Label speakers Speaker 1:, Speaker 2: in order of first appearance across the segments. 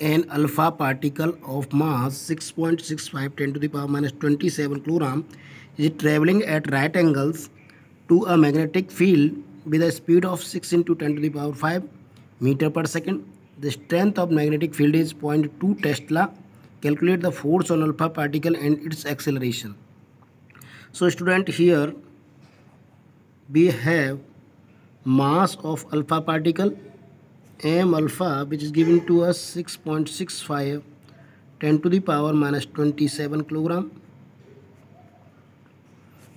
Speaker 1: an alpha particle of mass 6.65 10 to the power minus 27 coulomb is traveling at right angles to a magnetic field with a speed of 6 into 10 to the power 5 meter per second. The strength of magnetic field is 0.2 Tesla. Calculate the force on alpha particle and its acceleration. So student here we have mass of alpha particle m alpha which is given to us 6.65 10 to the power minus 27 kilogram.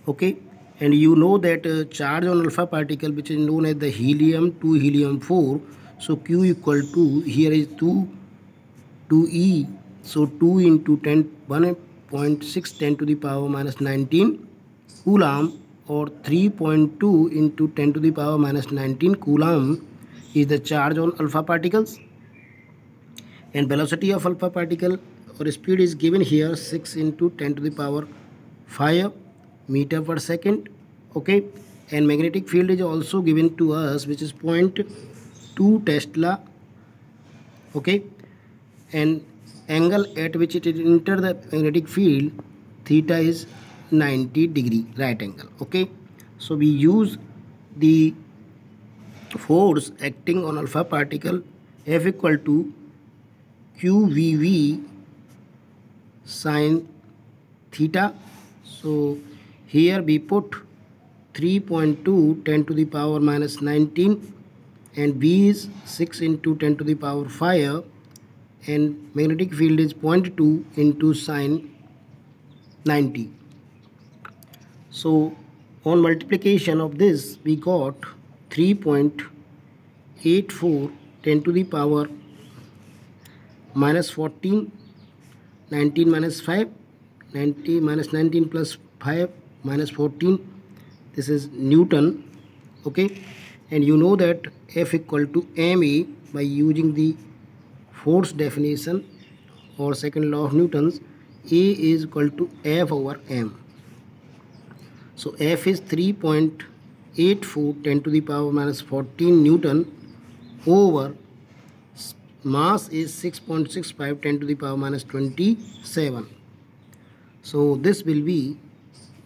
Speaker 1: Okay? And you know that uh, charge on alpha particle which is known as the helium 2 helium 4 so q equal to here is 2 2e so 2 into 10 1.6 10 to the power minus 19 coulomb or 3.2 into 10 to the power minus 19 coulomb is the charge on alpha particles and velocity of alpha particle. Or speed is given here 6 into 10 to the power 5 meter per second okay? And magnetic field is also given to us which is 0.2 tesla okay? And angle at which it enter the magnetic field theta is 90 degree right angle okay? So we use the force acting on alpha particle F equal to QVB sine theta. So here we put 3.2 10 to the power minus 19 and V is 6 into 10 to the power 5 and magnetic field is 0.2 into sine 90. So on multiplication of this we got 3.84 10 to the power minus 14 19 minus 5 90 minus 19 plus 5 minus 14 this is Newton okay and you know that F equal to ma by using the force definition or second law of Newton's A is equal to F over m so F is 3. 84 10 to the power minus 14 Newton over mass is 6.65 10 to the power minus 27 so this will be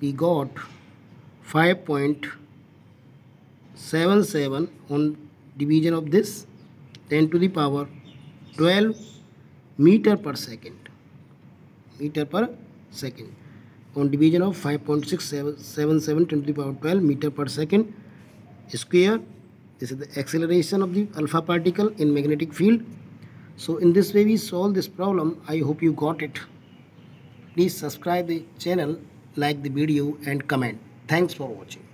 Speaker 1: we got 5.77 on division of this 10 to the power 12 meter per second meter per second on division of 5.677 10 to the power 12 meter per second square. This is the acceleration of the alpha particle in magnetic field. So in this way we solve this problem. I hope you got it. Please subscribe the channel like the video and comment. Thanks for watching